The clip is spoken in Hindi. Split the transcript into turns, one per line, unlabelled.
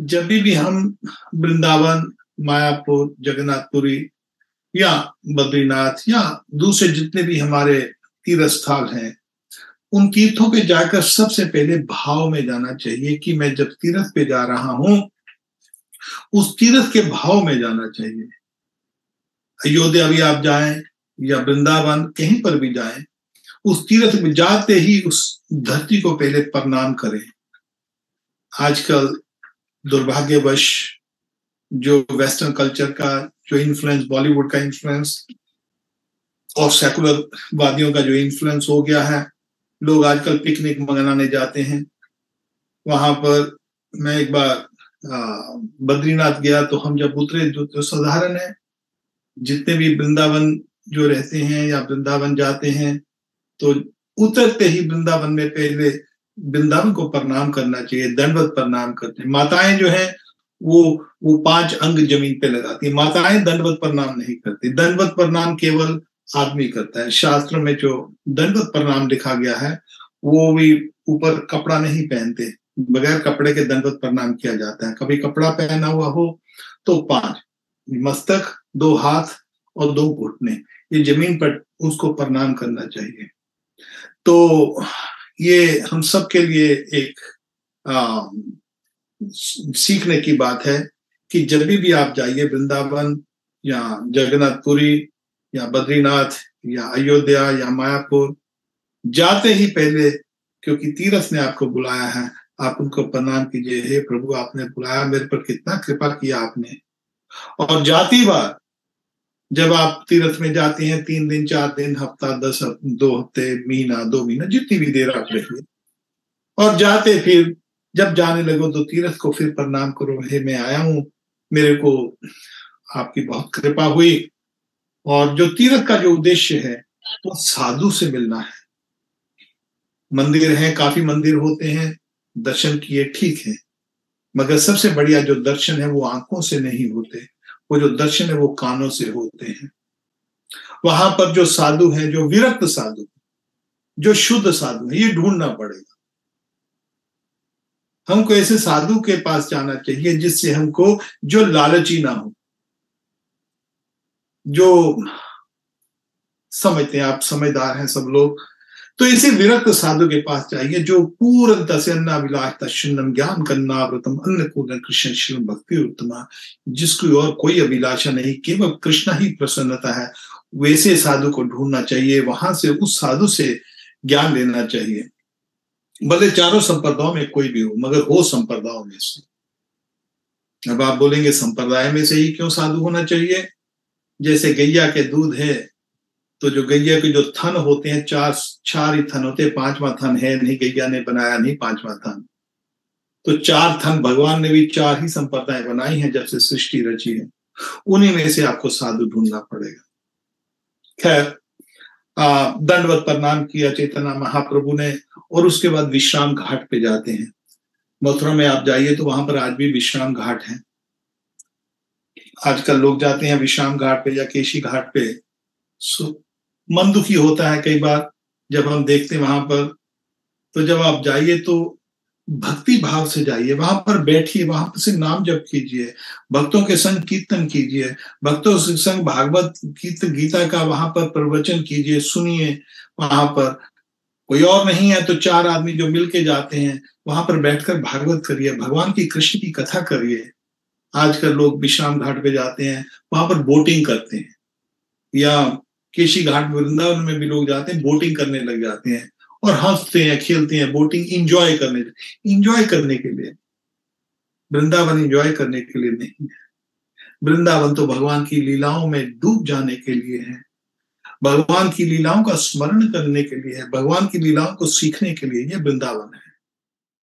जब भी भी हम वृंदावन, मायापुर, जगन्नाथपुरी या बद्रीनाथ या दूसरे जितने भी हमारे तीर्थ स्थल हैं, उन तीर्थों पे जाकर सबसे पहले भाव में जाना चाहिए कि मैं जब तीर्थ पे जा रहा हूँ, उस तीर्थ के भाव में जाना चाहिए। अयोध्या भी आप जाएँ या वृंदावन कहीं पर भी जाएँ, उस तीर्थ में जाते ही उस धरती को पहले प्रणाम करें। आजकल दुर्भाग्यवश जो वेस्टर्न कल्चर का, जो इन्फ्लुएंस बॉलीवुड का इन्फ्लुएंस और सेकुलर वादियों का जो इन्फ्लुएंस हो गया है, लोग आजकल पिकनिक मनाने जाते हैं। वहाँ पर मैं एक बार बद्रीनाथ गया तो हम जब उतरे, जो तो साधारण है, जितने भी वृंदावन जो रहते हैं या वृंदावन जाते हैं तो उतरते ही वृंदावन में पहले वृंदावन को प्रणाम करना चाहिए, दंडवत प्रणाम करते हैं। माताएँ जो है, वो वो पाँच अंग ज़मीन पे लगाती है। माताएँ दंडवत प्रणाम नहीं करती। दंडवत प्रणाम केवल आदमी करता है। शास्त्र में जो दंडवत प्रणाम लिखा गया है, वो भी ऊपर कपड़ा नहीं पहनते। बगैर कपड़े के दंडवत प्रणाम किया जाता है। कभी कपड़ा पहना हुआ हो तो पाँच। मस्तक, दो हाथ और दो घुटने। ये ज़मीन पर उसको प्रणाम करना चाहिए। तो ये हम सब के लिए एक आ, सीखने की बात है कि जब भी भी आप जाइए वृंदावन या जगन्नाथपुरी या बद्रीनाथ या अयोध्या या मायापुर जाते ही पहले क्योंकि तीरथ ने आपको बुलाया है आप उनको प्रणाम कीजिए हे प्रभु आपने बुलाया मेरे पर कितना कृपा किया आपने। और जाती बार जब आप तीर्थ में जाते हैं तीन दिन चार दिन हफ़्ता दस दो हफ़्ते महीना दो महीना जितनी भी देर आप रहिए और जाते फिर जब जाने लगो तो तीर्थ को फिर प्रणाम करो हे मैं आया हूँ मेरे को आपकी बहुत कृपा हुई। और जो तीर्थ का जो उद्देश्य है वो साधु से मिलना है। मंदिर है काफ़ी मंदिर होते हैं दर्शन किए ठीक है मगर सबसे बढ़िया जो दर्शन है वो आँखों से नहीं होते। वो जो दर्शन है वो कानों से होते हैं। वहाँ पर जो साधु है, जो विरक्त साधु, जो शुद्ध साधु है, ये ढूंढना पड़ेगा। हमको ऐसे साधु के पास जाना चाहिए जिससे हमको जो लालची ना हो, जो समझते हैं, आप समझदार हैं सब लोग तो इसी विरक्त साधु के पास चाहिए जो पूर्ण तस्न्ना विलासता शून्यम ज्ञान कन्नाव्रतम अन्नपूर्ण कृष्ण शिव भक्ति उत्तमा। जिसकी और कोई अभिलाषा नहीं, केवल कृष्ण ही प्रसन्नता है। वैसे साधु को ढूंढना चाहिए, वहाँ से उस साधु से ज्ञान लेना चाहिए। भले चारों संप्रदायों में कोई भी हो, मगर हो संप्रदायों में से। अब आप बोलेंगे, संप्रदाय में से ही क्यों साधु होना चाहिए? जैसे गैया के दूध है तो जो गैया के जो थन होते हैं, चार चार ही थन होते हैं, पांचवा थन है, नहीं गैया ने बनाया, नहीं पांचवा थन। तो चार थन भगवान ने भी चार ही संप्रदाय बनाई हैं, जब से सृष्टि रची है। उन्हीं में से आपको साधु ढूंढना पड़ेगा। खैर दंडवत प्रणाम किया चेतना महाप्रभु ने, और उसके बाद विश्राम घाट पे जाते हैं। मथुरा में आप जाइए तो वहाँ पर आज भी विश्राम घाट है। आजकल लोग जाते हैं विश्राम घाट पे या केशी घाट पे। मन दुखी होता है कई बार, जब हम देखते हैं वहाँ पर तो जब आप जाइए तो भक्ति भाव से जाइए, वहाँ पर बैठिए, वहाँ पर से नाम जप कीजिए, भक्तों के संग कीर्तन कीजिए, भक्तों के संग भागवत कीर्तन गीता का वहाँ पर प्रवचन कीजिए, सुनिए वहाँ पर। कोई और नहीं है तो चार आदमी जो मिलके जाते हैं, वहाँ पर बैठकर भागवत करिए, भगवान की कृष्ण की कथा करिए। आजकल लोग विश्राम घाट पे जाते हैं, वहाँ पर बोटिंग करते हैं, या केशी घाट, वृंदावन में भी लोग जाते हैं, बोटिंग करने लग जाते हैं और हँसते हैं, खेलते हैं, बोटिंग इंजॉय करने इंजॉय करने के लिए। वृंदावन इंजॉय करने के लिए नहीं है। वृंदावन तो भगवान की लीलाओं में डूब जाने के लिए है। भगवान की लीलाओं का स्मरण करने के लिए है। भगवान की लीलाओं को सीखने के लिए ये वृंदावन है।